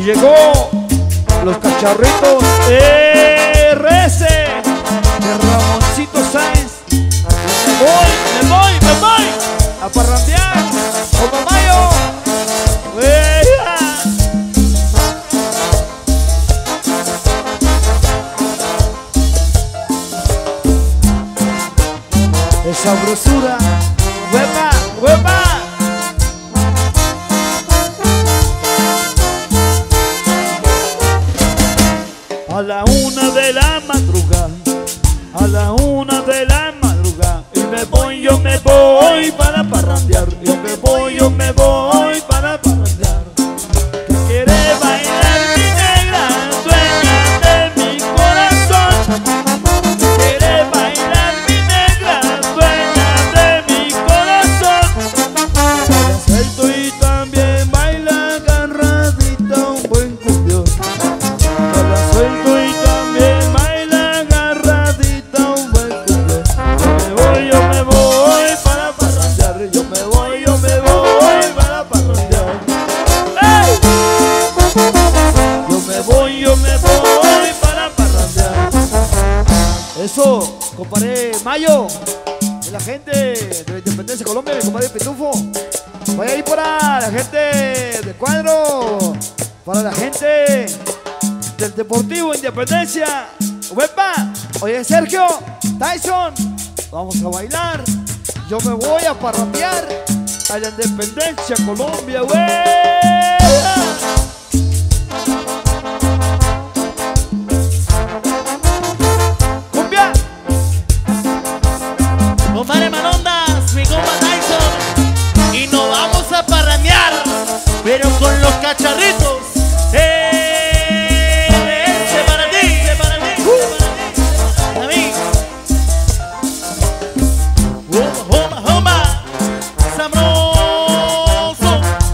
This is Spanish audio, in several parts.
Y llegó los cacharritos RS de Ramoncito Sáenz. Me voy, me voy, me voy a parrandear con Mamayo. Esa brosura, hueva, hueva. De la madrugada, a la una de la madrugada, y me voy, yo me voy para parrandear, yo me voy, yo me voy Eso, compadre Mayo, de la gente de la Independencia de Colombia, mi compadre Pitufo. Vaya ahí para la gente de cuadro, para la gente del Deportivo Independencia. ¡Wepa! Oye, Sergio, Tyson, vamos a bailar. Yo me voy a parrandear a la Independencia Colombia, güey. Cacharritos. Ese para ti, para ti, para mí.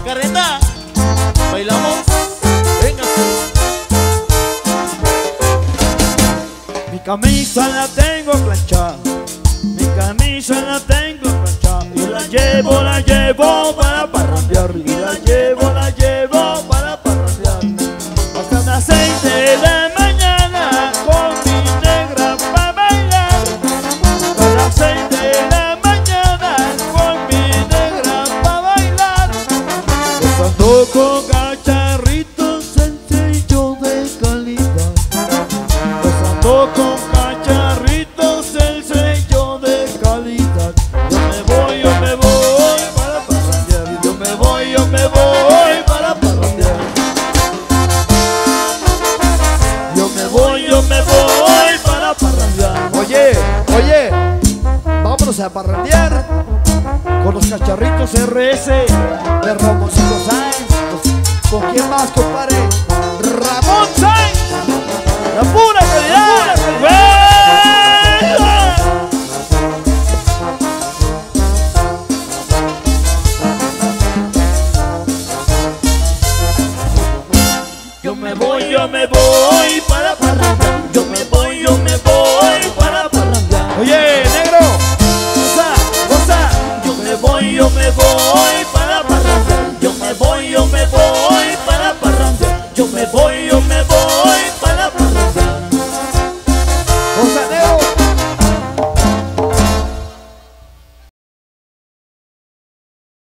Carreta. Bailamos. Mi camisa la tengo planchada, mi camisa la tengo planchada y la llevo, la llevo Con cacharritos el sello de calidad Yo me voy, yo me voy para parrandear Yo me voy, yo me voy para parrandear Yo me voy, yo me voy para parrandear Oye, oye, vámonos a parrandear con los cacharritos RS de Ramoncito Sáenz. ¿Con quién más, compadre? Ramón Sáenz. La pura calidad. Yo me